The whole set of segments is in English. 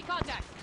Enemy contact!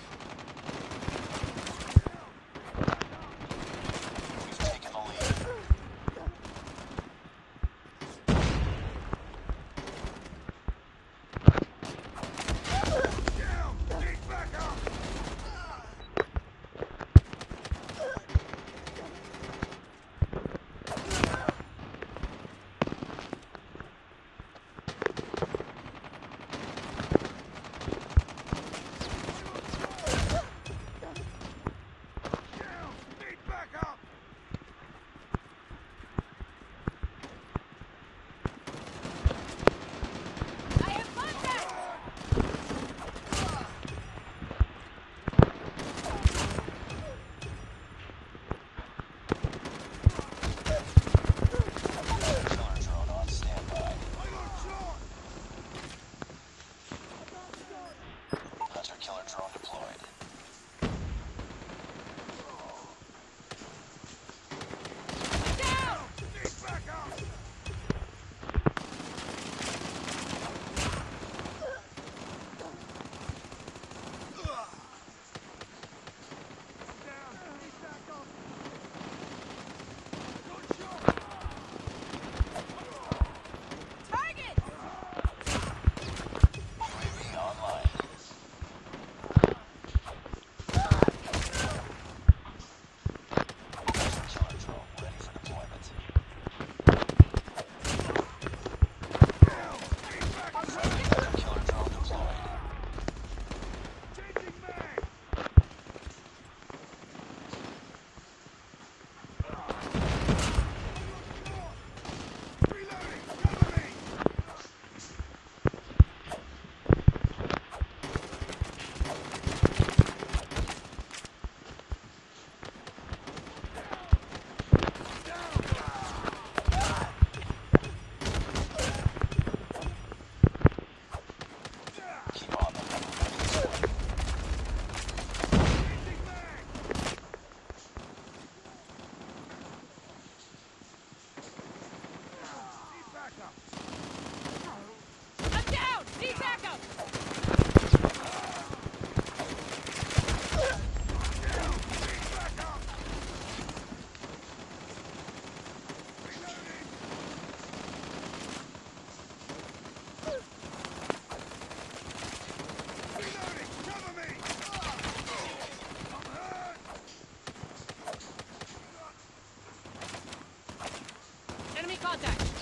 Contact!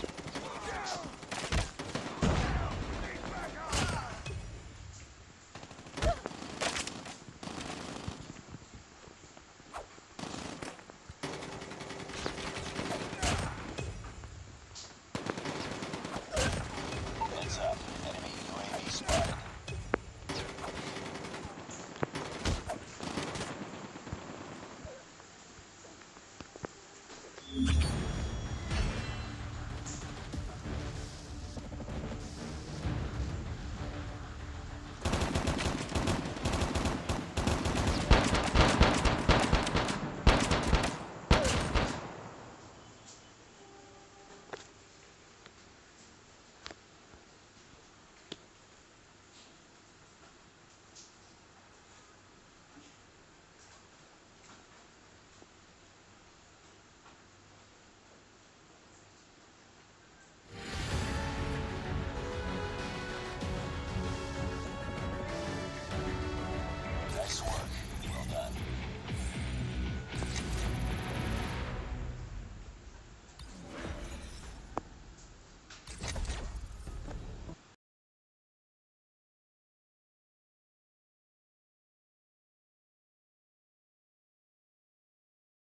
you